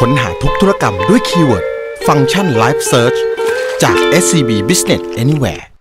ค้นหาทุกธุรกรรมด้วยคีย์เวิร์ด ฟังก์ชัน Live Search จาก SCB Business Anywhere